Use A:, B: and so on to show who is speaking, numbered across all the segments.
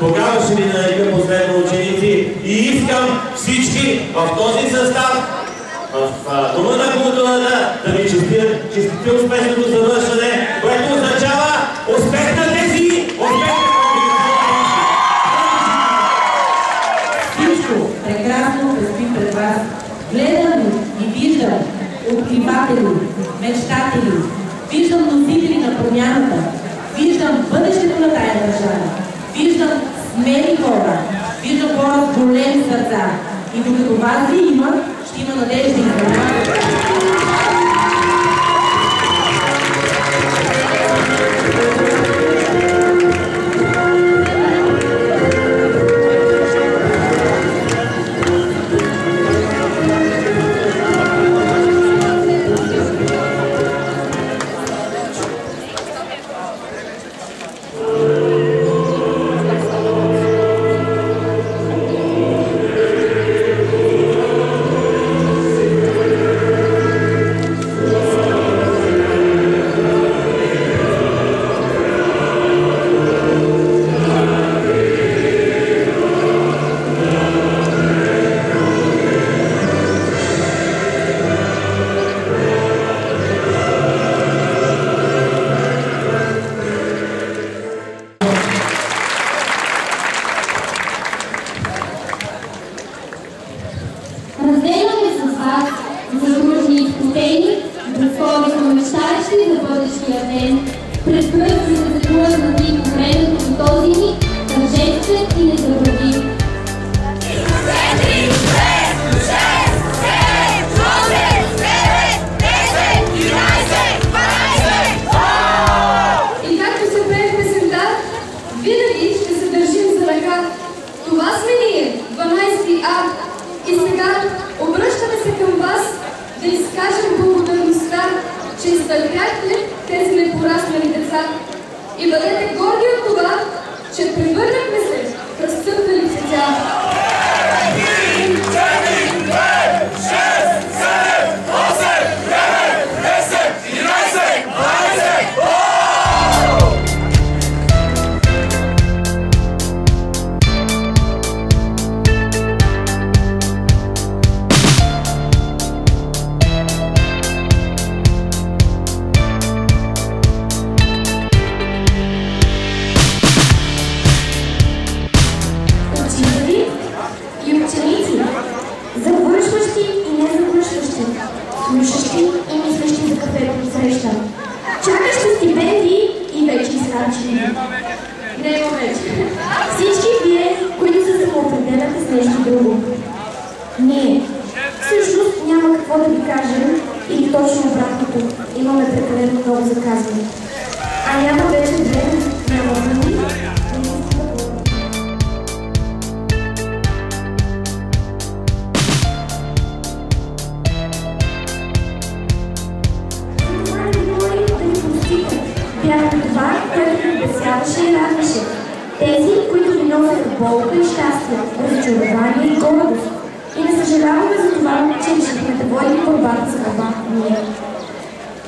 A: Тогава ще ви нарека последно ученици. И искам всички в този състав, в дома на културата, да ви честят, честите успешното завършване, което означава успех на тези, успех на
B: Всичко прекрасно предстои пред вас. Гледам и виждам откриватели, мечтатели, виждам носители на промяната, виждам бъдещето на тая държава, виждам смели хора, виждам хора с големи сърца. И докато вас ви има, ще има надежда и за.
C: Обръщаме се към вас да изкажем благодарността, че изтърпяхте тези непораснали деца. И бъдете горди от това, че превърнахме се в разцъпнали цветя.
D: Какво да ви кажем или точно обратното. Имаме прекалено много заказване. А няма вече време, няма думи. Това което ни обесяваше и радваше. Тези, които ни носят болка и щастие, разочарование и гордост. И не съжаляваме за това, че решихме да водим борбата за това ние.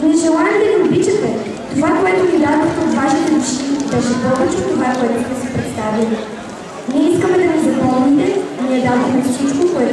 D: Не желаем да ни обичате. Това, което ни дадохте от вашите души, беше повече от това, което сте си представили. Ние искаме да ни запомните, ние дадохме всичко, което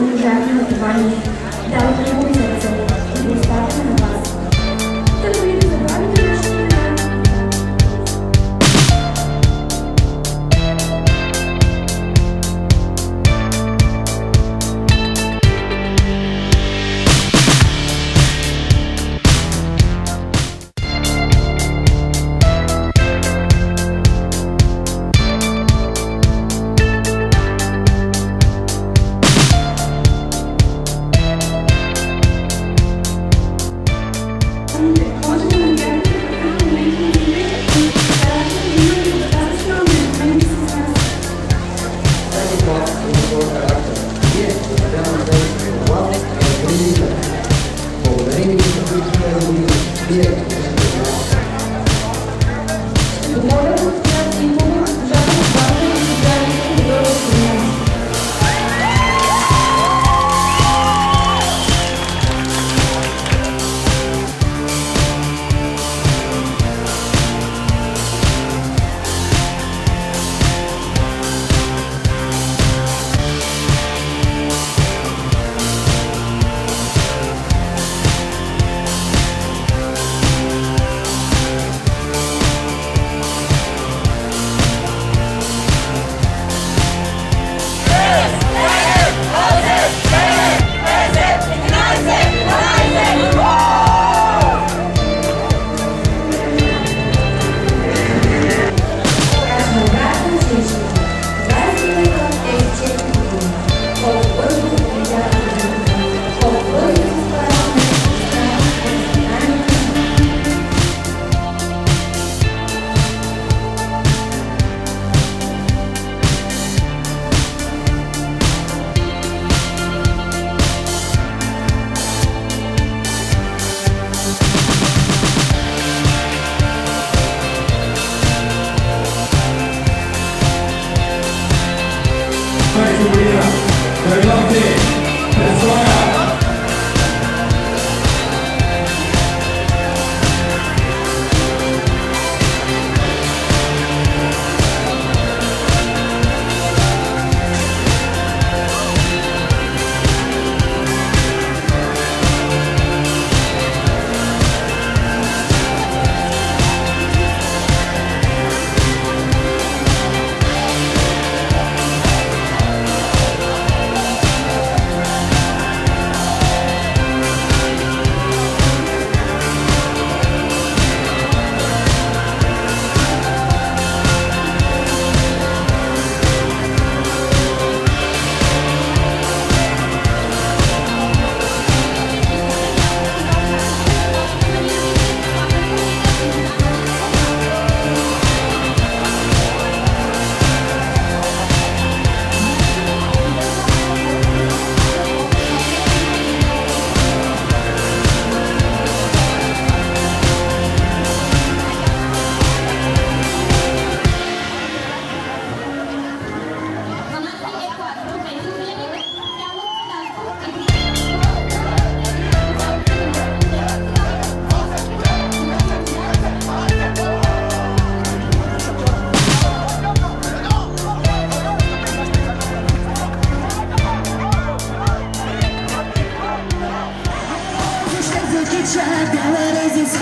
E: Ela de se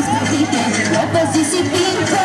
E: roupas e cipinho